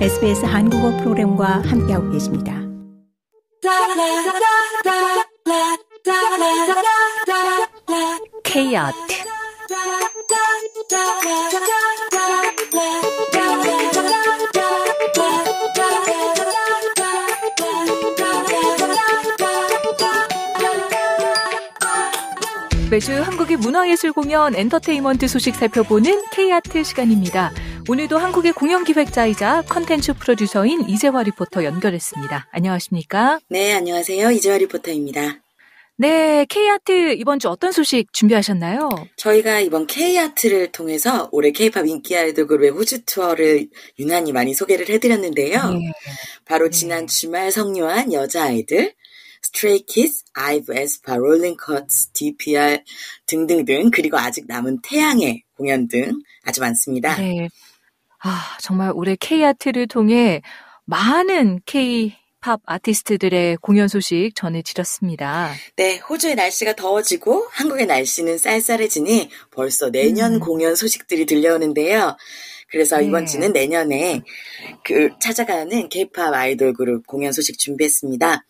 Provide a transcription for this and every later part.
SBS 한국어 프로그램과 함께하고 계십니다. K-아트 매주 한국의 문화예술 공연 엔터테인먼트 소식 살펴보는 K아트 시간입니다. 오늘도 한국의 공연 기획자이자 컨텐츠 프로듀서인 이재화 리포터 연결했습니다. 안녕하십니까? 네, 안녕하세요. 이재화 리포터입니다. 네, K아트 이번 주 어떤 소식 준비하셨나요? 저희가 이번 K아트를 통해서 올해 K팝 인기 아이돌 그룹의 호주 투어를 유난히 많이 소개를 해드렸는데요. 네. 바로 지난 주말 성료한 여자 아이들, 스트레이 키즈, 아이브 에스파, 롤링쿼츠, DPR 등등등 그리고 아직 남은 태양의 공연 등 아주 많습니다. 네. 아, 정말 올해 K아트를 통해 많은 K 팝 아티스트들의 공연 소식 전해드렸습니다. 네, 호주의 날씨가 더워지고 한국의 날씨는 쌀쌀해지니 벌써 내년 음. 공연 소식들이 들려오는데요. 그래서 이번 네. 주는 내년에 그 찾아가는 K-팝 아이돌 그룹 공연 소식 준비했습니다.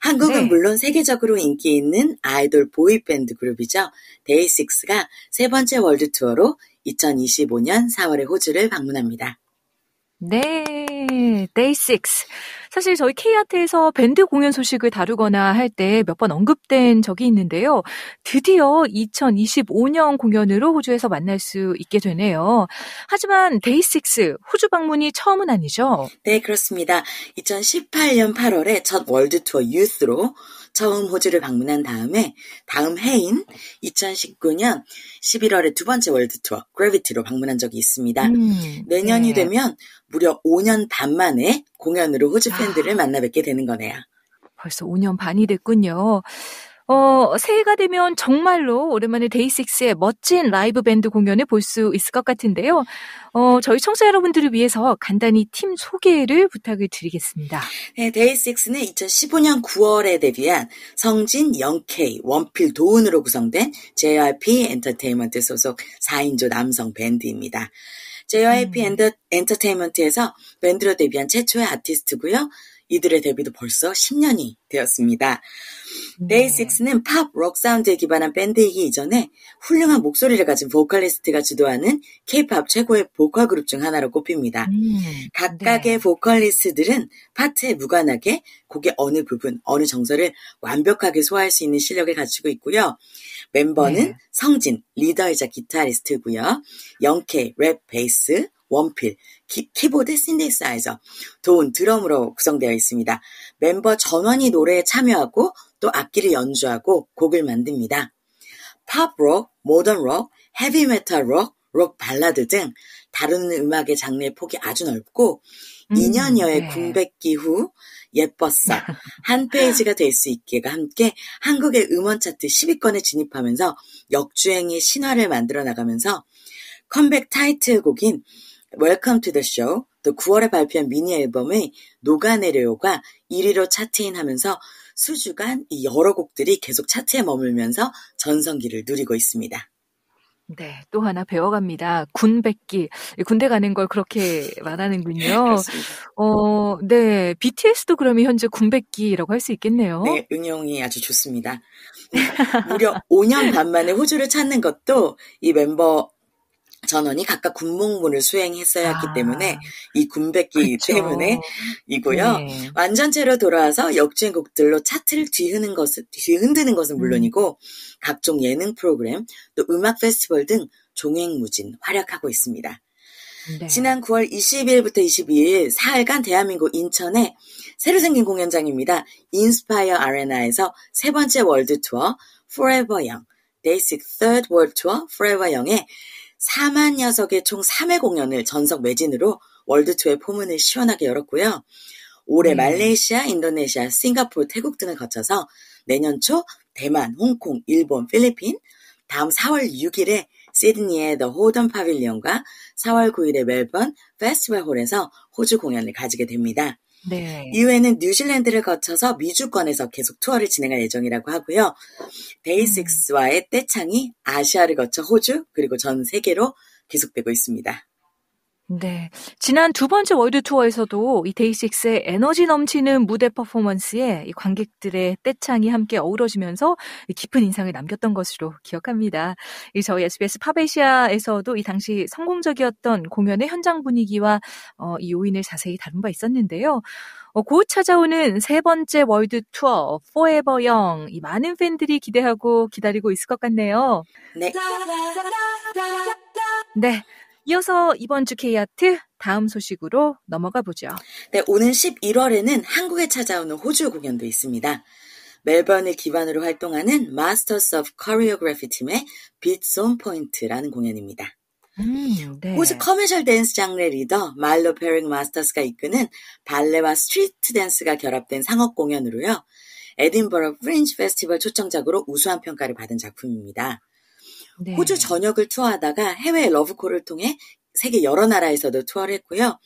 한국은 네. 물론 세계적으로 인기 있는 아이돌 보이밴드 그룹이죠. 데이식스가 세 번째 월드 투어로 2025년 4월에 호주를 방문합니다. 네, 데이식스. 사실 저희 K아트에서 밴드 공연 소식을 다루거나 할 때 몇 번 언급된 적이 있는데요. 드디어 2025년 공연으로 호주에서 만날 수 있게 되네요. 하지만 데이식스 호주 방문이 처음은 아니죠? 네, 그렇습니다. 2018년 8월에 첫 월드 투어 유스로 처음 호주를 방문한 다음에 다음 해인 2019년 11월에 두 번째 월드 투어 Gravity로 방문한 적이 있습니다. 음, 내년이 네. 되면 무려 5년 반 만에 공연으로 호주 팬들을 아. 만나 뵙게 되는 거네요. 벌써 5년 반이 됐군요. 어, 새해가 되면 정말로 오랜만에 데이식스의 멋진 라이브 밴드 공연을 볼 수 있을 것 같은데요. 어, 저희 청취자 여러분들을 위해서 간단히 팀 소개를 부탁을 드리겠습니다. 네, 데이식스는 2015년 9월에 데뷔한 성진, 영케이, 원필, 도운으로 구성된 JYP 엔터테인먼트 소속 4인조 남성 밴드입니다. JYP 음. 엔터, 테인먼트에서 밴드로 데뷔한 최초의 아티스트고요. 이들의 데뷔도 벌써 10년이 되었습니다. 데이식스는 팝, 록 사운드에 기반한 밴드이기 이전에 훌륭한 목소리를 가진 보컬리스트가 주도하는 케이팝 최고의 보컬 그룹 중 하나로 꼽힙니다. 음, 각각의 네. 보컬리스트들은 파트에 무관하게 곡의 어느 부분, 어느 정서를 완벽하게 소화할 수 있는 실력을 갖추고 있고요. 멤버는 네. 성진, 리더이자 기타리스트고요. 영케이, 랩, 베이스, 원필, 키보드 신디사이저, 도운, 드럼으로 구성되어 있습니다. 멤버 전원이 노래에 참여하고 또 악기를 연주하고 곡을 만듭니다. 팝 록, 모던 록, 헤비 메탈 록, 록 발라드 등 다루는 음악의 장르의 폭이 아주 넓고 음, 2년여의 네. 군백기 후 예뻤어 한 페이지가 될 수 있게가 함께 한국의 음원 차트 10위권에 진입하면서 역주행의 신화를 만들어 나가면서 컴백 타이틀곡인 Welcome to the Show 또 9월에 발표한 미니 앨범의 녹아내려요가 1위로 차트인하면서 수주간 이 여러 곡들이 계속 차트에 머물면서 전성기를 누리고 있습니다. 네, 또 하나 배워갑니다. 군백기. 군대 가는 걸 그렇게 말하는군요. 어, 네. BTS도 그러면 현재 군백기라고 할 수 있겠네요. 네, 응용이 아주 좋습니다. 무려 5년 반 만에 호주를 찾는 것도 이 멤버 전원이 각각 군목문을 수행했어야 했기 아, 때문에 이 군백기 그쵸. 때문에 이고요. 네. 완전체로 돌아와서 역주행곡들로 차트를 뒤흔는 것을 뒤흔드는 것은 음. 물론이고 음. 각종 예능 프로그램 또 음악 페스티벌 등 종횡무진 활약하고 있습니다. 네. 지난 9월 20일부터 22일 사흘간 대한민국 인천에 새로 생긴 공연장입니다. 인스파이어 아레나에서 세 번째 월드 투어 Forever Young, Day6 Third World Tour Forever Young의 4만여 석의 총 3회 공연을 전석 매진으로 월드투어의 포문을 시원하게 열었고요. 올해 네. 말레이시아, 인도네시아, 싱가포르, 태국 등을 거쳐서 내년 초 대만, 홍콩, 일본, 필리핀, 다음 4월 6일에 시드니의 더 호던 파빌리언과 4월 9일에 멜번 페스티벌 홀에서 호주 공연을 가지게 됩니다. 네. 이후에는 뉴질랜드를 거쳐서 미주권에서 계속 투어를 진행할 예정이라고 하고요. 데이식스와의 떼창이 아시아를 거쳐 호주 그리고 전 세계로 계속되고 있습니다. 네. 지난 두 번째 월드 투어에서도 이 데이식스의 에너지 넘치는 무대 퍼포먼스에 이 관객들의 떼창이 함께 어우러지면서 깊은 인상을 남겼던 것으로 기억합니다. 이 저희 SBS PopAsia에서도 이 당시 성공적이었던 공연의 현장 분위기와 어, 이 요인을 자세히 다룬 바 있었는데요. 어, 곧 찾아오는 세 번째 월드 투어 Forever Young 이 많은 팬들이 기대하고 기다리고 있을 것 같네요. 네. 네. 이어서 이번 주 K아트 다음 소식으로 넘어가 보죠. 네, 오는 11월에는 한국에 찾아오는 호주 공연도 있습니다. 멜번을 기반으로 활동하는 Masters of Choreography 팀의 on Pointe라는 공연입니다. 음, 네. 호주 commercial 댄스 장르 리더 말로 페링 마스터스가 이끄는 발레와 스트리트 댄스가 결합된 상업 공연으로요. 에딘버러 프린지 페스티벌 초청작으로 우수한 평가를 받은 작품입니다. 네. 호주 전역을 투어하다가 해외 러브콜을 통해 세계 여러 나라에서도 투어를 했고요.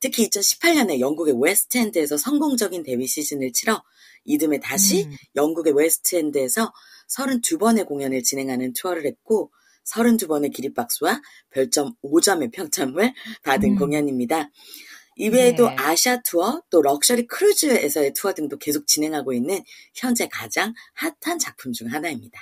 특히 2018년에 영국의 웨스트엔드에서 성공적인 데뷔 시즌을 치러 이듬해 다시 음. 영국의 웨스트엔드에서 32번의 공연을 진행하는 투어를 했고 32번의 기립박수와 별점 5점의 평점을 받은 음. 공연입니다. 이외에도 네. 아시아 투어, 또 럭셔리 크루즈에서의 투어 등도 계속 진행하고 있는 현재 가장 핫한 작품 중 하나입니다.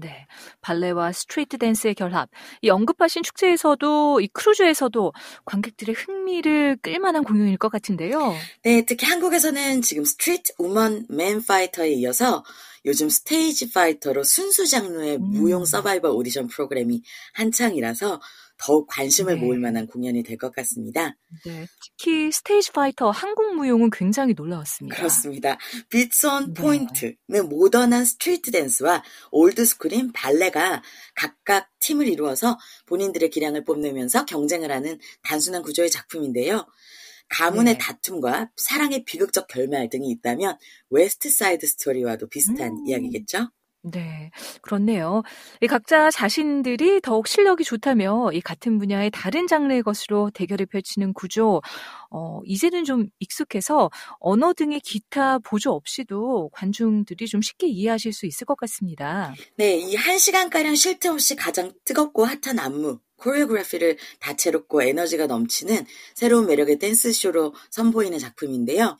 네. 발레와 스트리트 댄스의 결합. 이 언급하신 축제에서도 이 크루즈에서도 관객들의 흥미를 끌만한 공연일 것 같은데요. 네, 특히 한국에서는 지금 스트리트 우먼 맨 파이터에 이어서 요즘 스테이지 파이터로 순수 장르의 음. 무용 서바이벌 오디션 프로그램이 한창이라서 더욱 관심을 네. 모을 만한 공연이 될 것 같습니다. 네. 특히 스테이지 파이터 한국 무용은 굉장히 놀라웠습니다. 그렇습니다. Beats on 네. Pointe는 모던한 스트리트 댄스와 old school인 발레가 각각 팀을 이루어서 본인들의 기량을 뽐내면서 경쟁을 하는 단순한 구조의 작품인데요. 가문의 네. 다툼과 사랑의 비극적 결말 등이 있다면 웨스트 사이드 스토리와도 비슷한 음. 이야기겠죠? 네, 그렇네요. 이 각자 자신들이 더욱 실력이 좋다며 이 같은 분야의 다른 장르의 것으로 대결을 펼치는 구조, 어, 이제는 좀 익숙해서 언어 등의 기타 보조 없이도 관중들이 좀 쉽게 이해하실 수 있을 것 같습니다. 네, 이 한 시간가량 쉴 틈 없이 가장 뜨겁고 핫한 안무, 코리오그래피를 다채롭고 에너지가 넘치는 새로운 매력의 댄스쇼로 선보이는 작품인데요.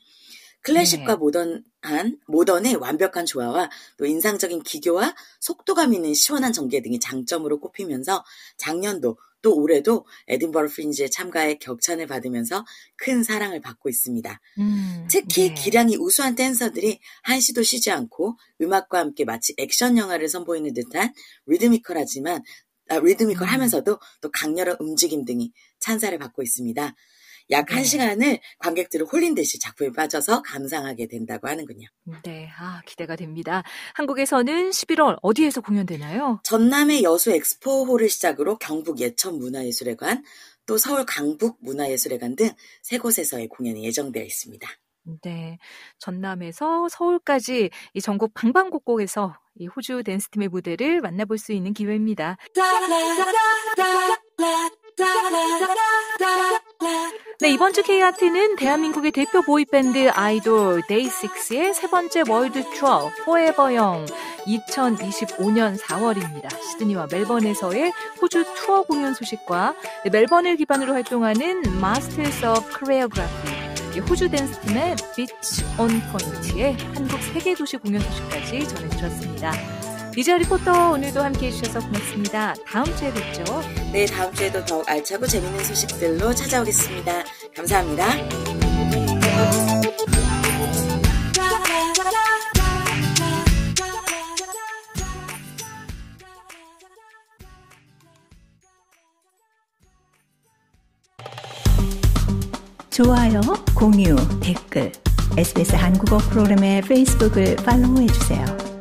클래식과 네. 모던한, 모던의 완벽한 조화와 또 인상적인 기교와 속도감 있는 시원한 전개 등이 장점으로 꼽히면서 작년도 또 올해도 에딘버러 프린지에 참가해 격찬을 받으면서 큰 사랑을 받고 있습니다. 음, 특히 네. 기량이 우수한 댄서들이 한시도 쉬지 않고 음악과 함께 마치 액션 영화를 선보이는 듯한 리드미컬하지만 아, 리드미컬 음. 하면서도 또 강렬한 움직임 등이 찬사를 받고 있습니다. 약한 네. 시간을 관객들을 홀린 듯이 작품에 빠져서 감상하게 된다고 하는군요. 네, 아, 기대가 됩니다. 한국에서는 11월 어디에서 공연되나요? 전남의 여수 엑스포홀을 시작으로 경북 예천 문화예술회관, 또 서울 강북 문화예술회관 등 세 곳에서의 공연이 예정되어 있습니다. 네, 전남에서 서울까지 이 전국 방방곡곡에서 이 호주 댄스팀의 무대를 만나볼 수 있는 기회입니다. 네, 이번 주 K아트는 대한민국의 대표 보이밴드 아이돌 데이식스의 세 번째 월드 투어 Young 2025년 4월입니다. 시드니와 멜번에서의 호주 투어 공연 소식과 네, 멜번을 기반으로 활동하는 Masters of Choreography 이 호주 댄스팀의 Beach on Point의 한국 세계 도시 공연 소식까지 전해주셨습니다. 이지아 리포터 오늘도 함께해 주셔서 고맙습니다. 다음 주에 뵙죠. 네, 다음 주에도 더욱 알차고 재밌는 소식들로 찾아오겠습니다. 감사합니다. 좋아요, 공유, 댓글, SBS 한국어 프로그램의 페이스북을 팔로우해주세요.